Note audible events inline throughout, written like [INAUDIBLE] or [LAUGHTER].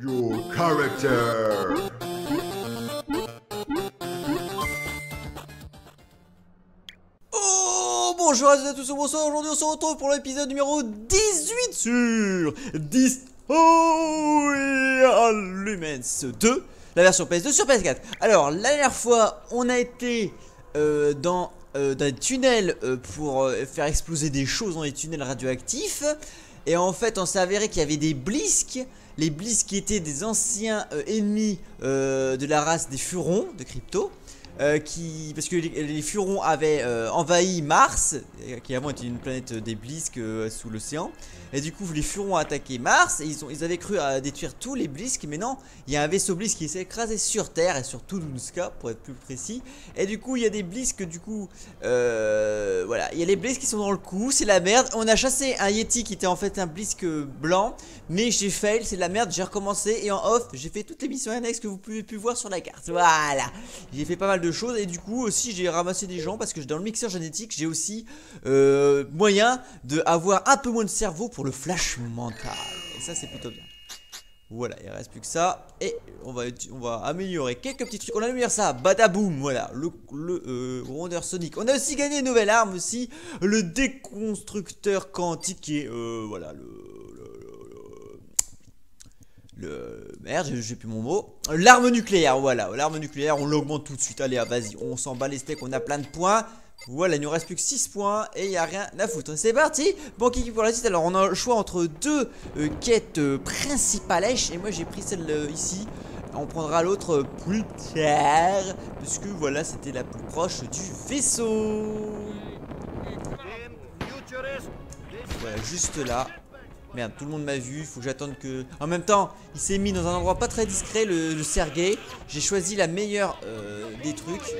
your character. Oh bonjour à toutes et tous, bonsoir, aujourd'hui on se retrouve pour l'épisode numéro 18 sur Destroy Lumens 2, la version PS2 sur PS4. Alors la dernière fois on a été euh, dans, euh, dans des tunnels euh, pour euh, faire exploser des choses dans les tunnels radioactifs et en fait on s'est avéré qu'il y avait des blisks les blisks qui étaient des anciens euh, ennemis euh, de la race des furons de crypto euh, qui, parce que les, furons avaient envahi Mars, qui avant était une planète des Blisks euh, sous l'océan. Et du coup, les furons ont attaqué Mars et ils, avaient cru détruire tous les Blisks, mais non, il y a un vaisseau Blisk qui s'est écrasé sur Terre et sur Tunguska pour être plus précis. Et du coup, il y a des Blisks, du coup, euh, voilà, il y a les Blisks qui sont dans le coup, c'est la merde. On a chassé un Yeti qui était en fait un Blisk blanc, mais j'ai fail, c'est de la merde. J'ai recommencé et en off, j'ai fait toutes les missions annexes que vous pouvez plus voir sur la carte. Voilà, j'ai fait pas mal de choses et du coup aussi j'ai ramassé des gens parce que dans le mixeur génétique j'ai aussi euh, moyen de avoir un peu moins de cerveau pour le flash mental. Et ça c'est plutôt bien. Voilà il reste plus que ça. Et on va, on va améliorer quelques petits trucs. On améliore ça. Badaboum voilà. Le, le euh, rondeur sonique. On a aussi gagné une nouvelle arme aussi. Le déconstructeur quantique qui est euh, voilà le, le- merde j'ai- j'ai plus mon mot. L'arme nucléaire voilà. L'arme nucléaire on l'augmente tout de suite. Allez ah, vas-y on s'en bat les steaks on a plein de points voilà il nous reste plus que 6 points et il y a rien à foutre. C'est parti bon qui pour la suite. Alors on a le choix entre deux euh, quêtes euh, principales. Et moi j'ai pris celle euh, ici. On prendra l'autre plus tard parce que voilà c'était la plus proche du vaisseau. Voilà juste là. Merde, tout le monde m'a vu, faut que j'attende que... En même temps, il s'est mis dans un endroit pas très discret, le, le Sergei. J'ai choisi la meilleure des trucs.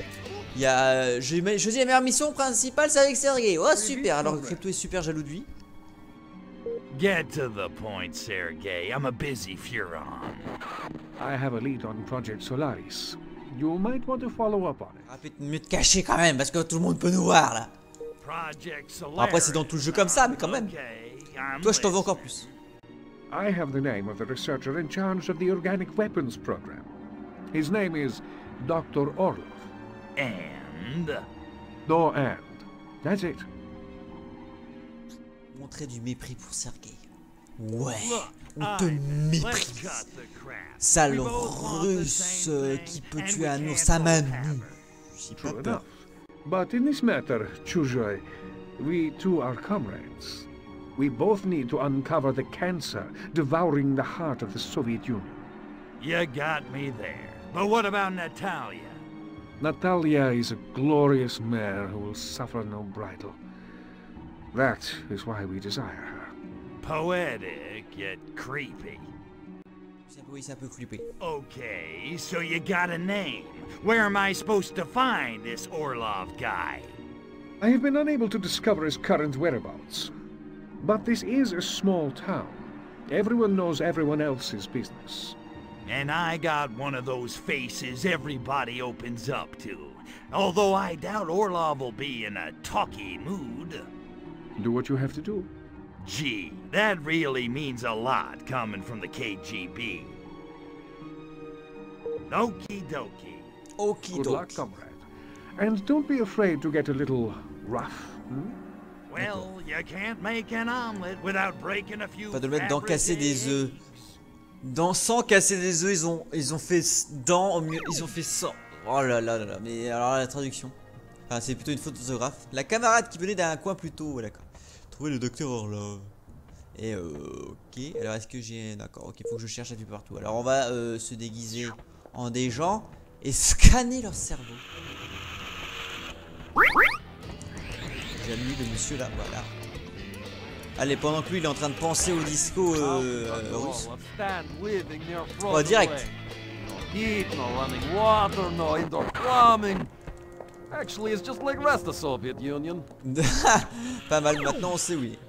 Il y a... J'ai me- choisi la meilleure mission principale, c'est avec Sergei. Oh, super Alors, Crypto est super jaloux de lui. Get to the point, Sergey. I'm a busy Furon. I have a lead on Project Solaris. You might want to follow up on it. Rappelle de mieux te cacher quand même, parce que tout le monde peut nous voir, là. Project Solaris. Après, c'est dans tout le jeu comme ça, mais quand même. Toi, je t'en veux encore plus. I have the name of the researcher in charge of the Organic Weapons Program. His name is Dr. Orlov. And No and. That's it. Montrer du mépris pour Sergei. Ouais, on te méprise. cut the crap. Sale We both want the russe same euh, thing, qui peut tuer un ours, ça both m'a have mu. her. J'ai pas peur. But in this matter, Chujoy, we two are comrades. We both need to uncover the cancer devouring the heart of the Soviet Union. You got me there. But what about Natalia? Natalia is a glorious mare who will suffer no bridle. That is why we desire her. Poetic yet creepy. C'est un peu- Oui, c'est un peu flippé. Okay, so you got a name. Where am I supposed to find this Orlov guy? I have been unable to discover his current whereabouts. But this is a small town. Everyone knows everyone else's business. And I got one of those faces everybody opens up to. Although I doubt Orlov will be in a talky mood. Do what you have to do. Gee, that really means a lot coming from the KGB. Okie dokie. Okie Good luck, comrade. And don't be afraid to get a little rough. hmm? Well, you can't make an omelet without breaking a few Pas de le mettre dans casser des œufs. Dans 100 casser des œufs, ils ont, ils ont fait dans au mieux, ils ont fait 100. Oh là là là là, mais alors la traduction. Enfin, c'est plutôt une faute d'orthographe. La camarade qui venait d'un coin plus tôt, d'accord. Trouver le docteur Orlov. Et euh, ok, alors est-ce que j'ai. D'accord, ok, faut que je cherche un peu partout. Alors on va euh, se déguiser en des gens et scanner leur cerveau. J'ai mis le monsieur là, voilà. Allez, pendant que lui il est en train de penser au disco euh, euh, russe. Oh, direct. Heat, no running water, no indoor plumbing. Actually, it's just like rest of Soviet Union. [LAUGHS] Pas mal, maintenant on sait où il est.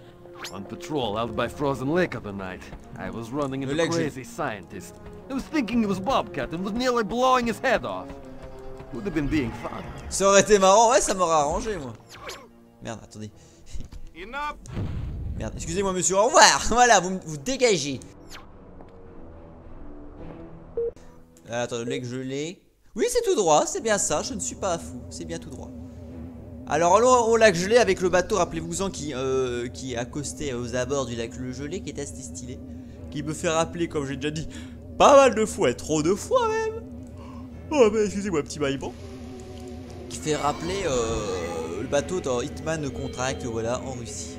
On patrol out by Frozen Lake other night, I was running into Relax, crazy scientist. I was thinking it was Bobcat and was nearly blowing his head off. Would have been being fun. Ça aurait été marrant, ouais, ça m'aurait arrangé moi. Merde, attendez. Merde, excusez-moi monsieur, au revoir. [LAUGHS] Voilà, vous, dégagez. Ah, le lait gelé. Oui, c'est tout droit, c'est bien ça, je ne suis pas fou, c'est bien tout droit. Alors, allons au lac gelé avec le bateau, rappelez-vous-en, qui, euh, qui est accosté aux abords du lac le gelé, qui est assez stylé. Qui me fait rappeler, comme j'ai déjà dit, pas mal de fois, et trop de fois même. Oh, mais excusez-moi, petit baillement. Qui fait rappeler euh, le bateau dans Hitman Contract, voilà, en Russie.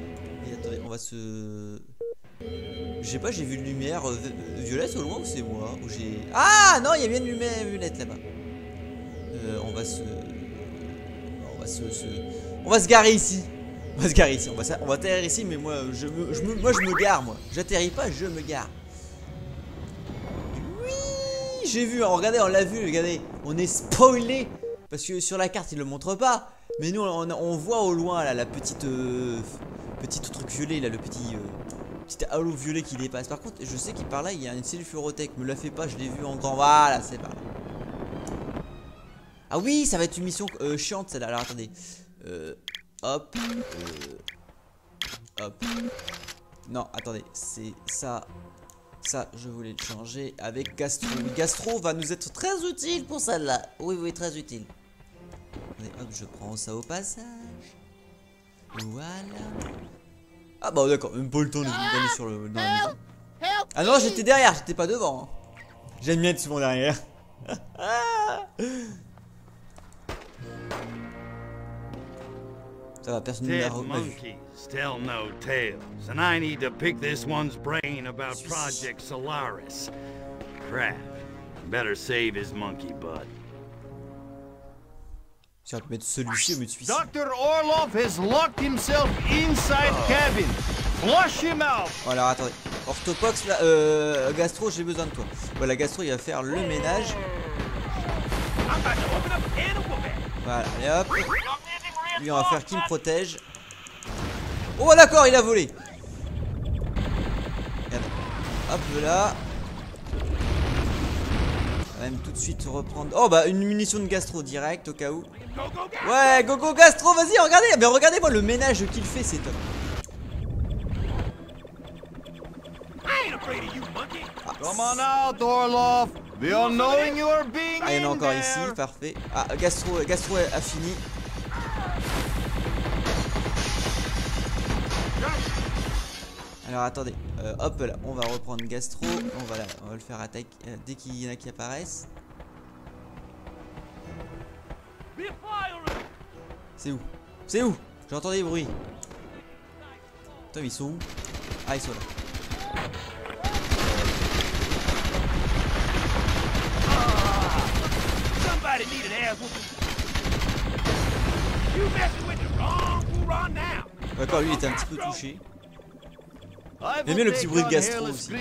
On va se. Je sais pas, j'ai vu une lumière euh, vi- violette au loin ou c'est moi ou j'ai Ah non, il y a bien une lumière violette là-bas. Euh, on va se on va se, on va se garer ici. On va se garer ici, on va, atterrir ici mais moi je me, moi je me gare moi. J'atterris pas, je me gare. Oui, j'ai vu, hein, regardez, on l'a vu, regardez, on est spoilé parce que sur la carte il le montre pas. Mais nous on, voit au loin la petite euh, petit truc violet là, le petit euh, petit halo violet qui dépasse. Par contre, je sais qu'il par là il y a une cellule furotech. Me la fait pas, je l'ai vu en grand. Voilà, c'est par là. Ah oui, ça va être une mission euh, chiante celle-là. Alors attendez. Euh, hop. euh, hop. Non, attendez, c'est ça. Ça, je voulais le changer avec Gastro. Gastro va nous être très utile pour celle-là. Oui, oui, très utile. Attendez, hop, je prends ça au passage. Voilà. Ah bah d'accord, même pas le temps d'aller sur le dans la maison. Ah non, j'étais derrière, j'étais pas devant. J'aime bien être souvent derrière. Ça va, personne ne l'a Dead re- m'a vu. monkeys tell no tales, and I need to pick this one's brain about Project Solaris. Crap. Better save his monkey butt. Tu vas te mettre celui-ci au de celui-ci. Dr. Orlov has locked himself inside cabin. Flush him out. Voilà, attendez. Orthopox, là, euh, Gastro, j'ai besoin de toi. Voilà, Gastro, il va faire le ménage. Voilà, allez hop. Lui, on va faire qu'il me protège. Oh, d'accord, il a volé. Hop là. On va même tout de suite reprendre. Oh, bah, une munition de Gastro direct au cas où. Ouais, go go Gastro, vas-y, regardez. Mais regardez-moi le ménage qu'il fait, c'est top. Come on out, Orlov. We are knowing you are being Ah, il y en a encore there. ici, parfait. Ah, Gastro, Gastro a fini. Alors attendez, Euh, hop là, on va reprendre Gastro, on va, la- on va le faire attaquer euh, dès qu'il y en a qui apparaissent. C'est où? C'est où? J'entends des bruits. Mais ils sont où? Ah, ils sont là. D'accord, lui il était un petit peu touché. J'aime bien le petit bruit de gastro aussi.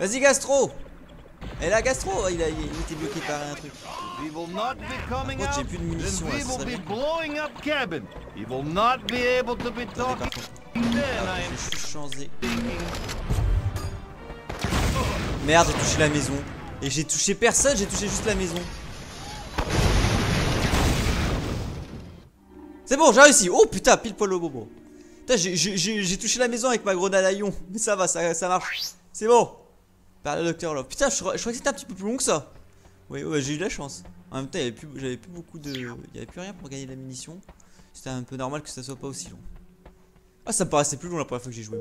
Vas-y Gastro Et là Gastro, il, a, il était bloqué par un truc. Contre, j'ai plus de munitions, là, ça will serait be bien. blowing up cabin. He will not be able to be Attendez par talking. contre. Then Ah, I am j'ai juste changé. thinking. Merde, j'ai touché la maison. Et j'ai touché personne, j'ai touché juste la maison. C'est bon, j'ai réussi. Oh putain, pile poil au bobo. Putain, j'ai touché la maison avec ma grenade à ion. Mais [LAUGHS] ça va, ça, ça marche. C'est bon. Par le docteur Love. Putain, je, crois- je crois que c'était un petit peu plus long que ça. Oui, ouais, j'ai eu de la chance. En même temps, avait plus- j'avais plus beaucoup de. Il y avait plus rien pour gagner de la munition. C'était un peu normal que ça soit pas aussi long. Ah, ça me paraissait plus long la première fois que j'ai joué.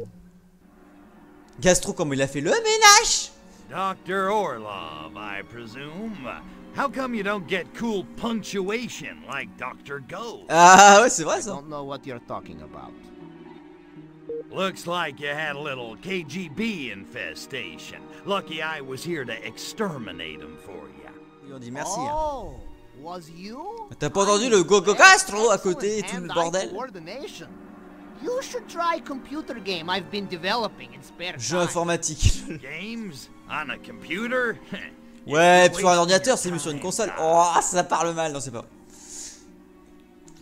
Gastro, comme il a fait le ménage? Dr. Orlov, I presume. How come you don't get cool punctuation like Dr. Go? Ah ouais, c'est vrai ça. Don't know what you're talking about. Looks like you had a little KGB infestation. Lucky I was here to exterminate them for you. Oui, on dit merci. hein. Oh, was you? T'as pas entendu le Gogo Gastro à côté et tout le bordel? coordination. You should try computer game I've been developing in spare Jeu informatique. [LAUGHS] Games? On a computer? [LAUGHS] ouais, sur un ordinateur, c'est mieux sur une console. Oh, ça parle mal, non, c'est pas.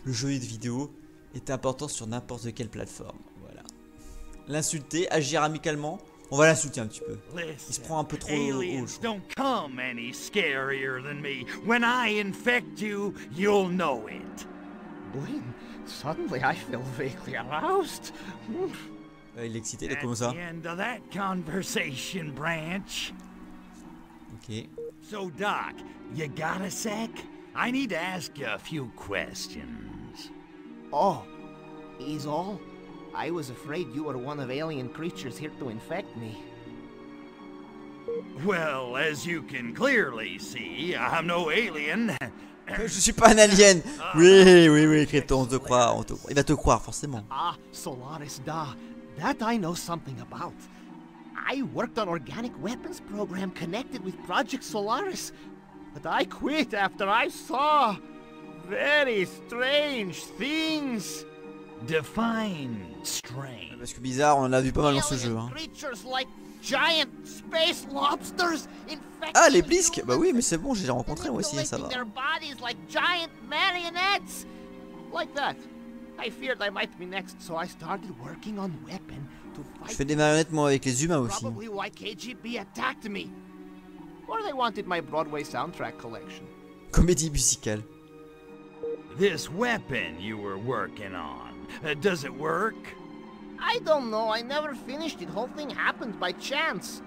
Le jeu vidéo est important sur n'importe quelle plateforme. L'insulter, agir amicalement. On va l'insulter un petit peu. Il se prend un peu trop Aliens je don't come any scarier than me. When I infect you, you'll know it. Blaine, Suddenly I feel vaguely aroused. Euh, il est excité, il est That's comme ça. end of that conversation, Branch. Ok. So, Doc, you got a sec? I need to ask you a few questions. Oh, is all? I was afraid you were one of alien creatures here to infect me. Well, as you can clearly see, I'm no alien. [LAUGHS] Je suis pas un alien [LAUGHS] Oui, oui, oui, Krypton, on te croit, on te croit. Il va te croire, forcément. Ah, Solaris Da. That I know something about. I worked on organic weapons program connected with Project Solaris. But I quit after I saw very strange things. Define strange. Parce que bizarre, on en a vu pas mal dans ce jeu. Hein. creatures like giant space lobsters infecting Ah, les Blisk Bah oui, mais c'est bon, j'ai rencontré moi aussi, ça va. manipulating their bodies like giant marionettes. Like that. I feared I might be next, so I started working on weapon to Je fight fais des marionnettes moi avec les humains aussi. probably why KGB attacked me. Or they wanted my Broadway soundtrack collection. Comédie musicale. This weapon you were working on, Uh, does it work? I don't know, I never finished it. Whole thing happened by chance.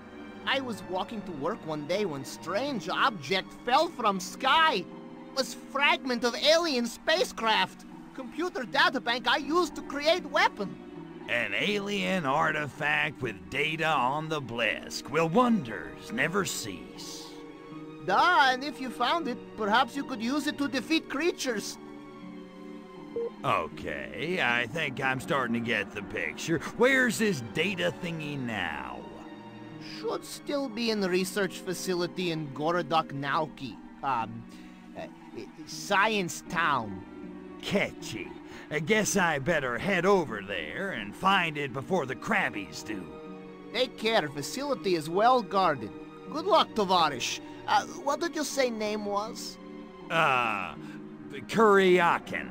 I was walking to work one day when strange object fell from sky. Was fragment of alien spacecraft. Computer databank I used to create weapon. An alien artifact with data on the Blisk. Will wonders never cease? Duh, and if you found it, perhaps you could use it to defeat creatures. Okay, I think I'm starting to get the picture. Where's this data thingy now? Should still be in the research facility in Gorodok Nauki. Um, uh, Science Town. Catchy. I guess I better head over there and find it before the Krabbies do. Take care, facility is well guarded. Good luck, Tovarish. Uh, what did you say name was? Uh, Kuryakin.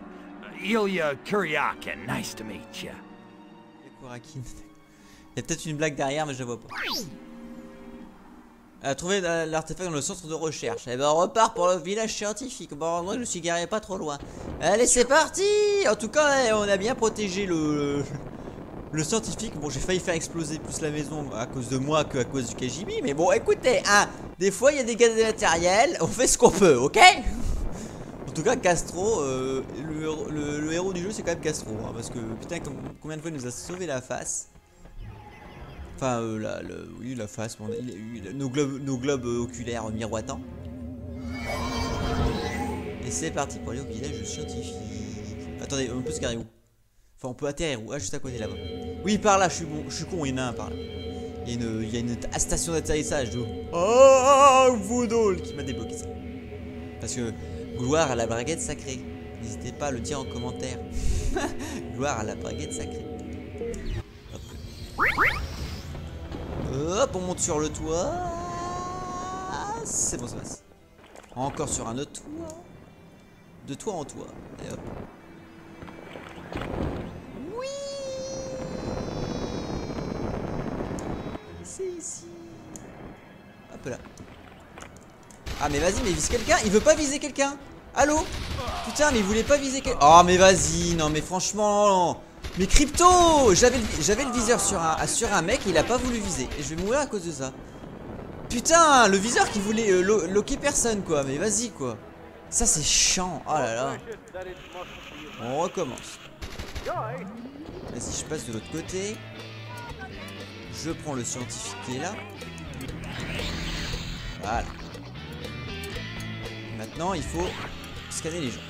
Ilya. Nice to meet you. Il y a peut-être une blague derrière, mais je la vois pas. A trouvé la- l'artefact dans le centre de recherche. Et ben on repart pour le village scientifique. Bon, moi je suis garé pas trop loin. Allez, c'est parti En tout cas, eh, on a bien protégé le, le scientifique. Bon, j'ai failli faire exploser plus la maison à cause de moi que à cause du KGB. Mais bon, écoutez, hein, des fois il y a des gars de matériel. On fait ce qu'on peut, ok? Tout cas, Castro, euh, le, héros- du jeu, c'est quand même Castro. hein, parce que putain, com- combien de fois il nous a sauvé la face? Enfin, euh, la, oui, la face, nos globes, nos globes euh, oculaires miroitants. Et c'est parti pour aller au village scientifique. Attendez, on peut se garer où? Enfin, on peut atterrir où? Ah, juste à côté là-bas. Oui, par là, je suis bon, je suis con, il y en a un par là. Il y a une, il y a une ta- station d'atterrissage. Oh, Voodol qui m'a débloqué ça. Parce que gloire à la braguette sacrée. N'hésitez pas à le dire en commentaire. [LAUGHS] gloire à la braguette sacrée. Hop. On monte sur le toit. C'est bon, ça passe. Encore sur un autre toit. De toit en toit. Et hop. Oui C'est ici. Hop là. Ah mais vas-y, mais vise quelqu'un. Il veut pas viser quelqu'un. Allô Putain, mais il voulait pas viser quelqu'un. Oh mais vas-y, non mais franchement. Mais crypto J'avais le, le viseur sur un, sur un mec, il a pas voulu viser. Et je vais mourir à cause de ça. Putain, le viseur qui voulait euh, lo- loquer personne quoi. Mais vas-y quoi. Ça c'est chiant. Oh là là. On recommence. Vas-y, je passe de l'autre côté. Je prends le scientifique qui est là. Voilà. Maintenant, il faut scanner les gens.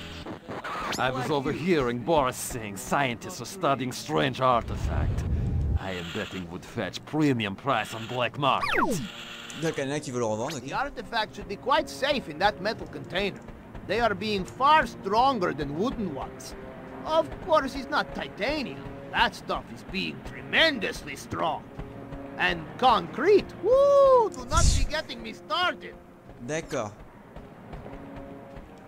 I was overhearing Boris saying scientists are studying strange artifact. I am betting would fetch premium price on black market. Donc, il y en a qui veut le revendre. ok. The artifact should be quite safe in that metal container. They are being far stronger than wooden ones. Of course, it's not titanium. That stuff is being tremendously strong. And concrete. Woo! Do not be getting me started. D'accord.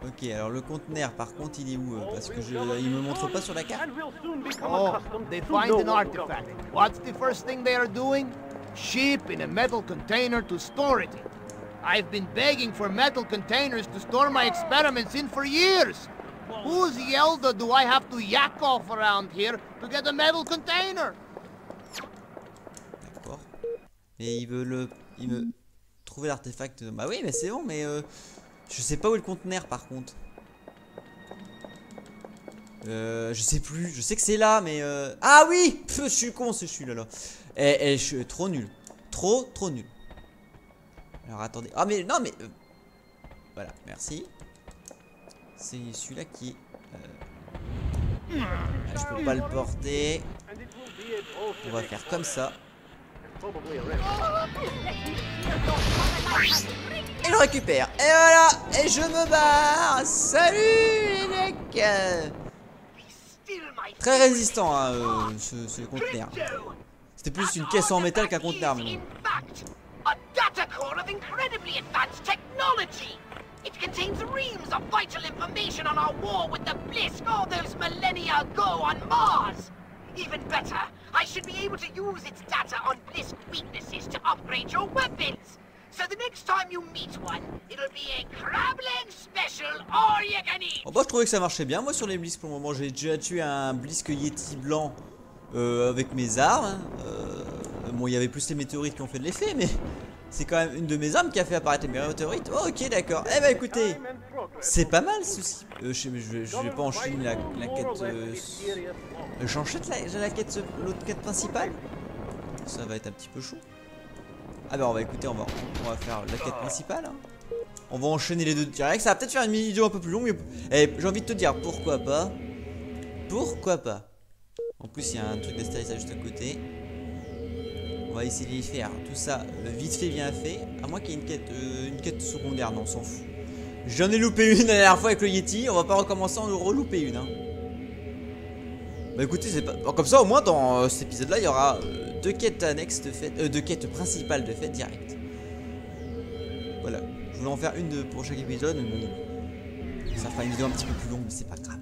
Ok, alors le conteneur, par contre, il est où euh, Parce que je, il me montre pas sur la carte. Oh, they find an artifact. What's the first thing they are doing? Ship in a metal container to store it in. I've been begging for metal containers to store my experiments in for years. Whose Yelda do I have to yak off around here to get a metal container? D'accord. Et il veut le. Il veut trouver l'artefact. Bah oui, mais c'est bon, mais euh, je sais pas où est le conteneur par contre. Euh, je sais plus, je sais que c'est là, mais euh... Ah oui [LAUGHS] Je suis con, c'est celui-là là. Eh, eh, je suis trop nul. Trop, trop nul. Alors attendez. Ah mais non mais... euh, Voilà, merci. C'est celui-là qui... euh, ah, je peux pas le porter. On va faire comme ça. Et le récupère. Et voilà. Et je me barre. Salut les mecs. Très résistant hein, euh, ce, ce conteneur. C'était plus une caisse en métal qu'un conteneur. mais! It contains reams of vital information on our war with the Blisk all those millennia ago on Mars! Even better, I should be able to use its data on Blisk weaknesses to upgrade your weapons! So the next time you meet one, it'll be a Crabling Special all you can eat! Bon bah je trouvais que ça marchait bien moi sur les blisks pour le moment. J'ai déjà tué un blisk Yeti blanc euh, avec mes armes. Euh, bon il y avait plus les météorites qui ont fait de l'effet mais c'est quand même une de mes armes qui a fait apparaître les météorites. Ok d'accord. Eh bah écoutez, c'est pas mal ceci. Euh, je, vais- pas enchaîner la, la quête... Euh, J'enchaîne la, quête, l'autre quête principale Ça va être un petit peu chaud. Ah bah on va écouter, on va, on va faire la quête principale. hein. On va enchaîner les deux directs. Ça va peut-être faire une mini vidéo un peu plus longue, eh, j'ai envie de te dire pourquoi pas? Pourquoi pas? En plus, il y a un truc d'estérissage juste à côté. On va essayer de faire tout ça euh, vite fait, bien fait. À moins qu'il y ait une quête, euh, une quête secondaire, non, on s'en fout. J'en ai loupé une la dernière fois avec le Yeti. On va pas recommencer à en relouper une. Hein. Bah écoutez, c'est pas. comme ça, au moins dans euh, cet épisode-là, il y aura euh, deux quêtes annexes de fait, deux quêtes principales de fait direct. Voilà. Je voulais en faire une pour chaque épisode, mais ça fera une vidéo un petit peu plus longue, mais c'est pas grave.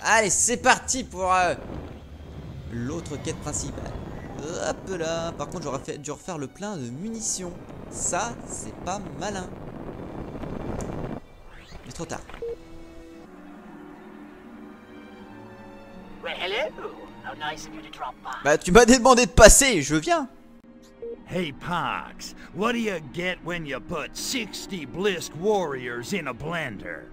Allez, c'est parti pour l'autre quête principale. Hop là. Par contre, j'aurais fait dû refaire le plein de munitions. Ça, c'est pas malin. Mais trop tard. Well, hello! How nice of you to drop by. Bah, tu m'as demandé de passer, je viens. Hey, Pox, what do you get when you put 60 Blisk warriors in a blender?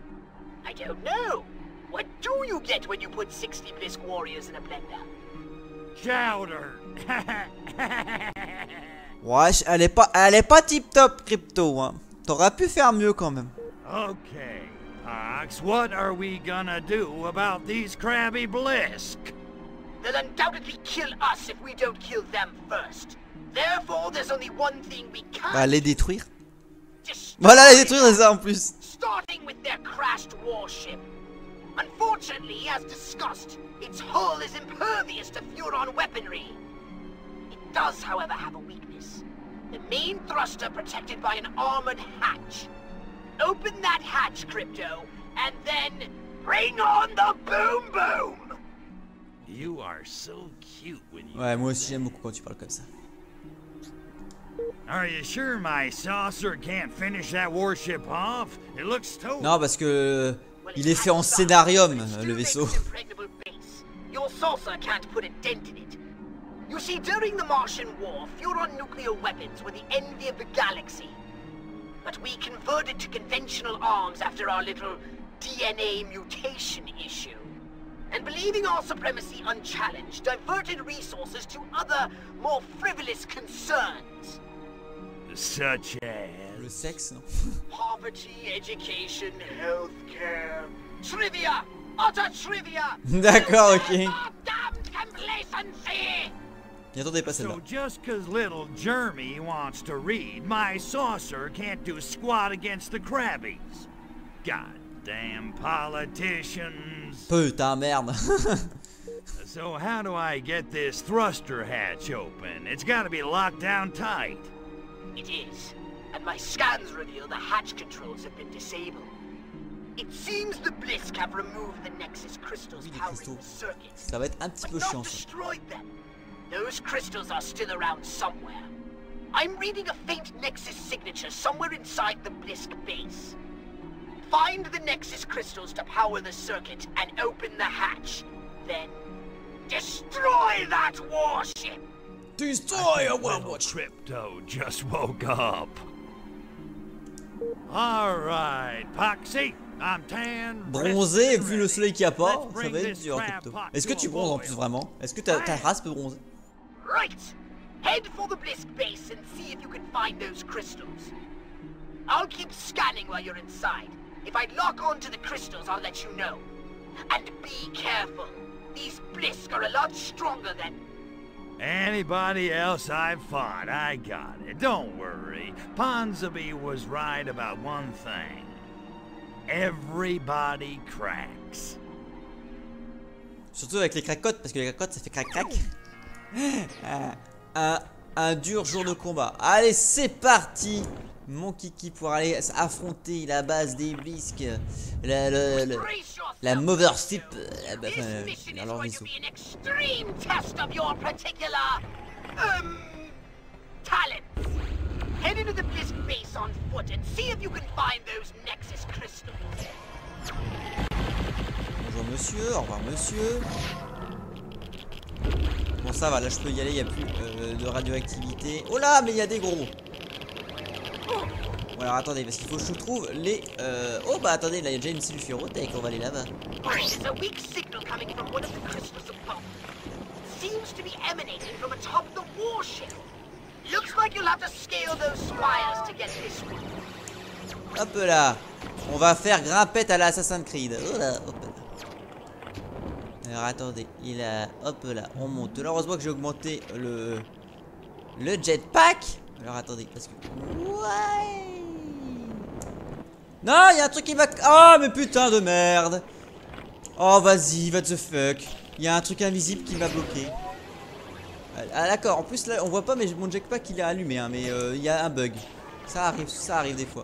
I don't know. What do you get when you put 60 Blisk warriors in a blender? Chowder! [LAUGHS] Ouais, elle est pas, elle est pas tip top crypto, hein. T'aurais pu faire mieux quand même. okay, Pox, what are we gonna do about these crabby Blisk? They'll undoubtedly kill us if we don't kill them first. Therefore, there's only one thing we can Bah, les détruire. Voilà, les détruire, c'est ça en plus. starting with their crashed warship. Unfortunately, as discussed, its hull is impervious to Furon weaponry. It does, however, have a weakness. The main thruster protected by an armored hatch. Open that hatch, Crypto, and then bring on the boom boom! You are so cute when you. Ouais, moi aussi j'aime beaucoup quand tu parles comme ça. Are you sure my saucer can't finish that warship off? It looks total. Non, parce que Well, il est fait en scénarium, euh, le vaisseau. Your saucer can't put a dent in it. You see, during the Martian War, Furon nuclear weapons were the envy of the galaxy. But we converted to conventional arms after our little DNA mutation issue. And believing our supremacy unchallenged, diverted resources to other, more frivolous concerns. Such Le sexe, non Poverty, education, healthcare. Trivia! Utter trivia! [LAUGHS] D'accord, ok. Damned complacency! N'y attendez So celle-là. just 'cause little Jeremy wants to read, my saucer can't do squat against the crabbies. Goddamn politicians. Putain, merde. [LAUGHS] So how do I get this thruster hatch open? It's gotta be locked down tight. It is, and my scans reveal the hatch controls have been disabled. It seems the Blisk have removed the Nexus crystals powering the circuits, Ça va être un petit peu chiant destroyed them. Those crystals are still around somewhere. I'm reading a faint Nexus signature somewhere inside the Blisk base. Find the Nexus crystals to power the circuit and open the hatch. Then destroy that warship. Destroy a Watch. Crypto just woke up. All right, Poxy, I'm tan. Rested vu le soleil qu'il y a pas, Let's ça va être dur, Est-ce que tu bronzes en plus vraiment? Est-ce que ta, ta race peut bronzer? Right. Head for the Blisk base and see if you can find those crystals. I'll keep scanning while you're inside. If I lock onto the crystals, I'll let you know. And be careful. These Blisk are a lot stronger than Anybody else I've fought, I got it. Don't worry. Ponsonby was right about one thing. Everybody cracks. Surtout avec les cracottes, parce que les cracottes ça fait crac crac. Ah, un, un dur jour de combat. Allez, c'est parti Mon kiki pour aller affronter la base des Blisk. La, la, la, yourself. la. La, bah, This enfin, mission euh, is leur vaisseau. um. Head into the Blisk base on foot and see if you can find those Nexus crystals. Bonjour monsieur, au revoir monsieur. Bon ça va, là je peux y aller, il n'y a plus euh, de radioactivité. Oh là, mais il y a des gros. Bon alors attendez, parce qu'il faut que je trouve les... euh, Oh bah attendez, là il y a déjà une sulfurotech, on va aller là-bas. Hop là On va faire grimpette à l'Assassin's Creed. Oh là, hop là. Alors attendez, il a... Hop là, on monte. Là, heureusement que j'ai augmenté le... Le jetpack Alors attendez, parce que... Ouais Non, il y a un truc qui va... Oh, mais putain de merde Oh, vas-y, what the fuck Il y a un truc invisible qui m'a bloqué. Ah d'accord, en plus là on voit pas mais mon jetpack il est allumé hein, mais euh, il y a un bug. Ça arrive, ça arrive des fois.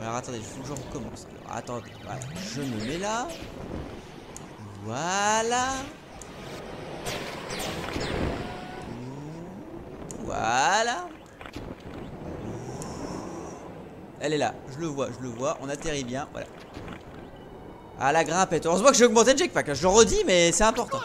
Alors attendez, faut que je recommence. Alors, attendez, je me mets là. Voilà. Voilà. Elle est là, je le vois, je le vois, on atterrit bien, voilà. Ah la grimpette, heureusement que j'ai augmenté le jetpack, hein. je le redis mais c'est important.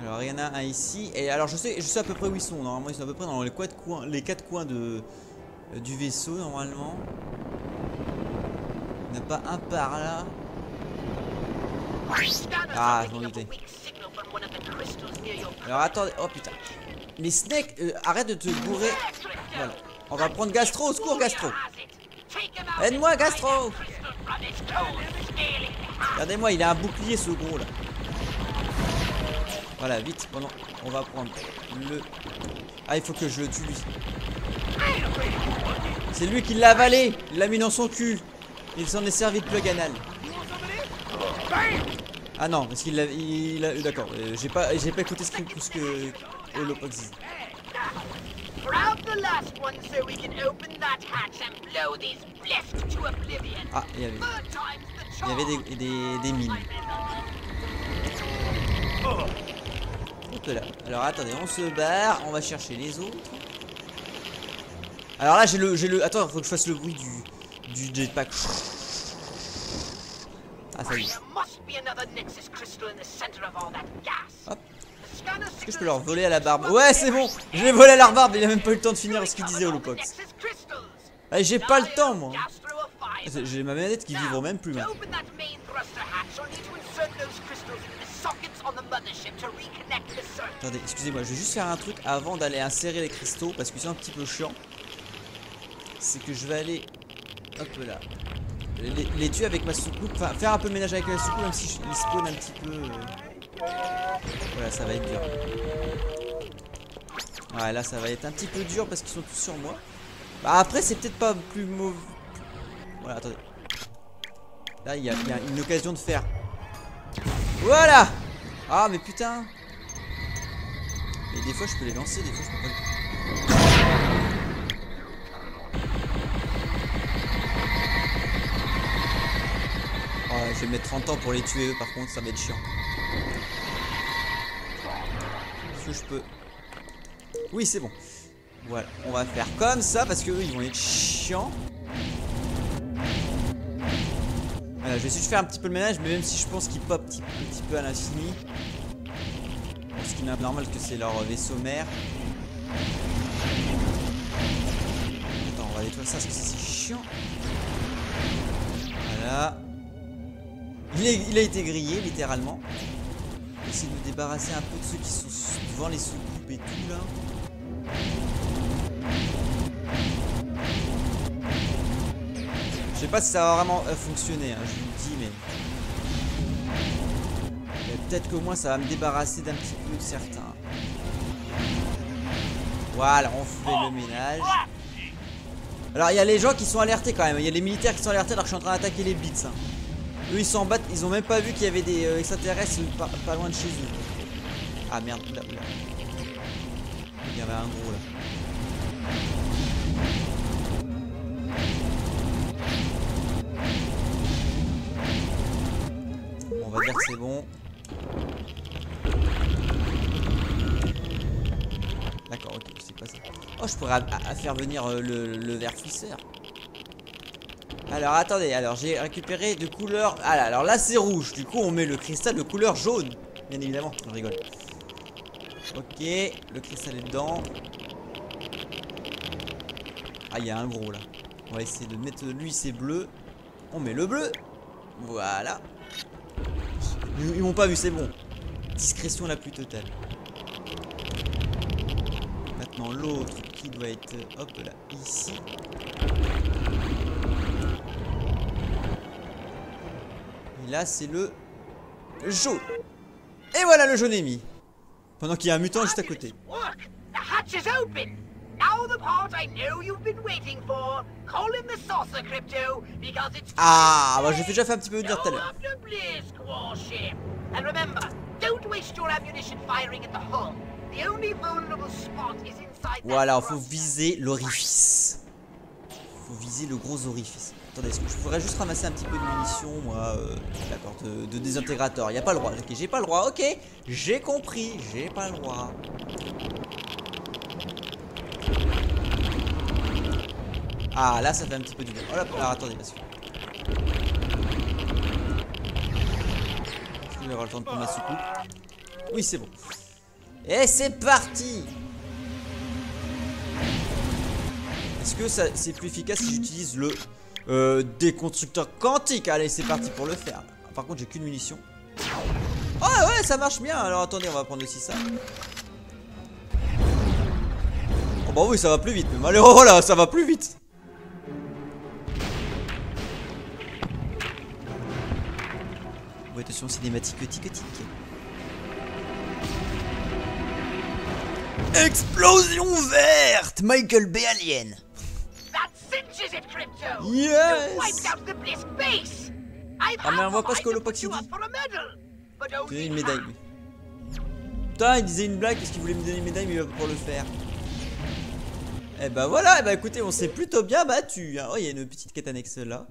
Alors il y en a un ici et alors je sais je sais à peu près où ils sont normalement ils sont à peu près dans les quatre coins les quatre coins de euh, du vaisseau normalement. Il n'y en a pas un par là. Ah, je m'en doutais. Alors attendez, oh putain. Mais Snake, euh, arrête de te bourrer. Voilà. On va prendre Gastro, au secours Gastro. Aide-moi, Gastro. Regardez-moi, il a un bouclier ce gros là. Voilà, vite, pendant on va prendre le Ah, il faut que je le tue lui. C'est lui qui l'a avalé, il l'a mis dans son cul. Il s'en est servi de plug anal. Ah non, parce qu'il l'a il a d'accord, euh, j'ai pas j'ai pas écouté ce que ce que Holopox disait. To oblivion. Ah, il y avait il y avait des des, des mines. Hop là. Alors attendez, on se barre, on va chercher les autres. Alors là j'ai le j'ai le attends, faut que je fasse le bruit du du jetpack. Ah ça y est. Hop. Est-ce que je peux leur voler à la barbe Ouais, c'est bon. Je l'ai volé à la barbe, il a même pas eu le temps de finir ce qu'il disait Holopox. Crystals. Ah, j'ai pas le temps moi. J'ai ma manette qui vibre même plus maintenant. Attendez, excusez-moi, je vais juste faire un truc avant d'aller insérer les cristaux parce que c'est un petit peu chiant. C'est que je vais aller, hop là, les, les tuer avec ma soucoupe, enfin faire un peu ménage avec la soucoupe même si je- ils spawnent un petit peu. euh, Voilà, ça va être dur. Ouais, là ça va être un petit peu dur parce qu'ils sont tous sur moi. Bah après c'est peut-être pas plus mauvais. Voilà, attendez. Là il y, a une occasion de faire. Voilà Ah mais putain mais des fois je peux les lancer, des fois je peux pas. Je vais mettre 30 ans pour les tuer eux par contre ça va être chiant. Est-ce que je peux? Oui c'est bon. Voilà, on va faire comme ça parce que eux ils vont être chiants. Voilà, je vais essayer de faire un petit peu le ménage, mais même si je pense qu'ils pop un petit, peu à l'infini. Ce qui n'est normal que c'est leur vaisseau mère. Attends, on va détruire ça parce que c'est chiant. Voilà. Il, a été grillé littéralement. Essayer de me débarrasser un peu de ceux qui sont devant les soucoupes et tout là. Je sais pas si ça va vraiment euh, fonctionner, hein, je vous le dis, mais. Mais Peut-être qu'au moins ça va me débarrasser d'un petit peu de certains. Voilà, on fait le ménage. Alors il y a les gens qui sont alertés quand même, il y a les militaires qui sont alertés alors que je suis en train d'attaquer les blitz. hein. Eux ils s'en battent, ils ont même pas vu qu'il y avait des euh, extraterrestres pas, loin de chez eux. Ah merde, oula. Il y avait un gros là. Bon, on va dire que c'est bon. D'accord, ok, c'est pas ça. Oh, je pourrais faire venir euh, le, le ver fisseur. Alors attendez, alors j'ai récupéré de couleur. Ah là, alors là c'est rouge. Du coup, on met le cristal de couleur jaune. Bien évidemment, je rigole. Ok, le cristal est dedans. Ah, il y a un gros là. On va essayer de mettre lui, c'est bleu. On met le bleu. Voilà. Ils, ils m'ont pas vu, c'est bon. Discrétion la plus totale. Maintenant l'autre qui doit être hop là ici. Et là c'est le jaune. Et voilà le jaune est mis. Pendant qu'il y a un mutant juste à côté. Ah, bah j'ai déjà fait un petit peu dire tout à l'heure. Voilà, faut viser l'orifice. Faut viser le gros orifice. Attendez, est-ce que je pourrais juste ramasser un petit peu de munitions, moi euh, D'accord, de, désintégrateur. Y a pas le droit. Ok, j'ai pas le droit. Ok, j'ai compris. J'ai pas le droit. Ah, là, ça fait un petit peu du bien. Oh là, alors attendez, parce que. Est-ce que je vais avoir le temps de prendre ma soucoupe Oui, c'est bon. Et c'est parti Est-ce que c'est plus efficace si j'utilise le euh, déconstructeur quantique Allez, c'est parti pour le faire. Par contre, j'ai qu'une munition. Oh ouais, ça marche bien. Alors attendez, on va prendre aussi ça. Oh bah oui, ça va plus vite. Mais allez, [LAUGHS] oh là, ça va plus vite. Attention, cinématique tic tic. Explosion verte Michael Bay Alien cinches it, crypto. Yes. You wiped out the Blisk base. I've Ah, mais on voit pas ce que C'est only une médaille. Putain, il disait une blague parce qu'il voulait me donner une médaille, mais il va pas pour le faire. Eh bah voilà, eh bah écoutez, on s'est plutôt bien battu. hein. Oh, il y a une petite quête annexe là.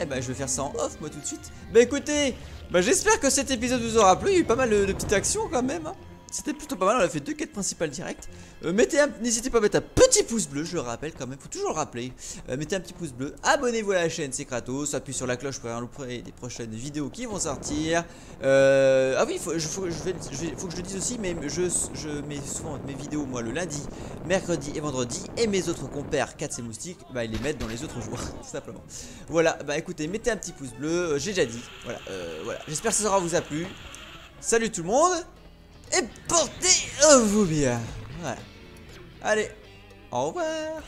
Eh bah je vais faire ça en off moi tout de suite. Bah écoutez, bah j'espère que cet épisode vous aura plu. Il y a eu pas mal de, de petites actions quand même. hein. C'était plutôt pas mal, on a fait deux quêtes principales directes. Euh, N'hésitez pas à mettre un petit pouce bleu, je le rappelle quand même, faut toujours le rappeler. Euh, mettez un petit pouce bleu, abonnez-vous à la chaîne, c'est Kratos, appuyez sur la cloche pour rien louper des prochaines vidéos qui vont sortir. Euh, ah oui, faut, je, faut, vais, que je le dise aussi, mais je, mets souvent mes vidéos moi le lundi, mercredi et vendredi, et mes autres compères, 4 et Moustiques, bah ils les mettent dans les autres jours, [LAUGHS] simplement. Voilà, bah écoutez, mettez un petit pouce bleu, j'ai déjà dit, voilà, voilà. J'espère que ça vous a plu. Salut tout le monde et portez-vous bien. Voilà. Allez, au revoir.